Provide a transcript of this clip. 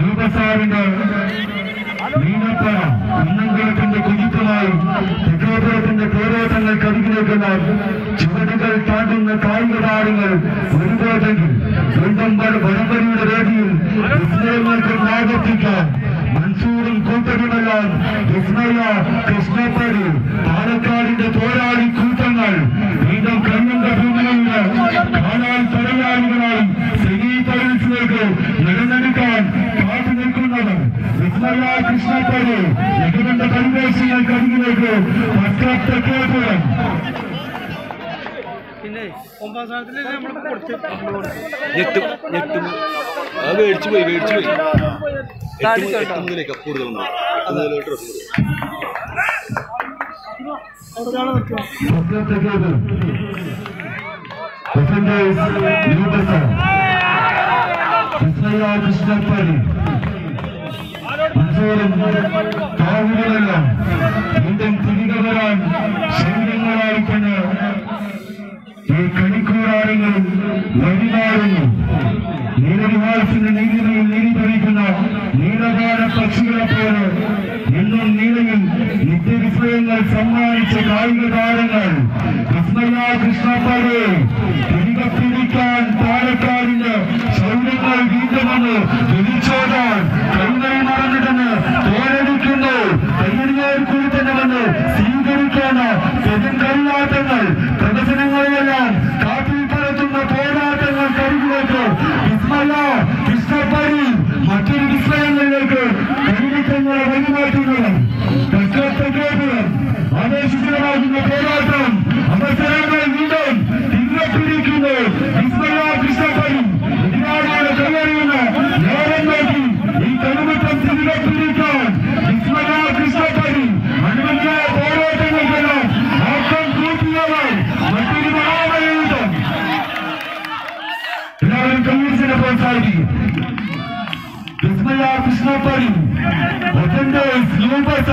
യുവസാറിന്റെ മീനപ്പറ ഉന്നംകുളത്തിന്റെ കുതിപ്പുമായി പ്രചോദനത്തിന്റെ പോരാട്ടങ്ങൾ കരികിലേക്കുള്ള ചുവടുകൾ താണ്ടുന്ന കായിക താരങ്ങൾ ഒരുപോലെങ്കിൽ സ്വന്തം പരമ്പരയുടെ വേദിയിൽ വിസ്മയങ്ങൾക്ക് ആകർഷിക്കാൻ മൻസൂറും കൂട്ടരുമെല്ലാം വിസ്മയ കൃഷ്ണപ്പടി പാലക്കാടിന്റെ പോരാളി വിസ്മയ കൃഷ്ണപ്പടി മികവിന്റെ പരിദേശങ്ങൾ കഴിഞ്ഞിലേക്ക് പറ്റാത്ത കേൾപ്പുറം പിന്നെ ഒമ്പതാം സ്ഥാനത്തിൽ നമ്മൾ കൊടുത്ത് ഞെട്ടും ഞെട്ടും. അത് മേടിച്ചു പോയി മേടിച്ചു പോയി. എട്ട് മുതൽ എട്ട് മുതലേക്ക് കൂടുതലുണ്ട്. എട്ട് മുതൽ ഡ്രസ് കൃഷ്ണപ്പടി മൻസൂറും പാവുകളെല്ലാം വീണ്ടും തിരികെ വരാൻ ശൈലങ്ങളായി ഈ കണിക്കൂടാരങ്ങൾ വഴിമാറുന്നു. നീലവിഹാസത്തിന്റെ നീതിയിൽ നീതി ഭരിക്കുന്ന നീലകാല പക്ഷികളെ പോലെ എന്നും നീലയിൽ നിത്യവിസ്മയങ്ങൾ സമ്മാനിച്ച കായിക താരങ്ങൾ കൃഷ്ണയ്യ കൃഷ്ണപ്പാട് మార్చుకున్నాం ప్రశ్నతో కేవలం ఆదేశించడం పోరాటం అవసరంగా ఉండడం తిన్న పిడికిలో విశ్వయా కృష్ణపడి ఇదినాడు కలవరిన ఎవరందరికీ ఈ తనుమతం తిన్న పిడిక విశ్వయా కృష్ణపడి హనుమంగా పోరాటం కదా మొత్తం కూర్చున్నవారు మంత్రి మహామయుడు ఇలా కలిసిన పోసారి విశ్వయా కృష్ణపడి 我真的十万块。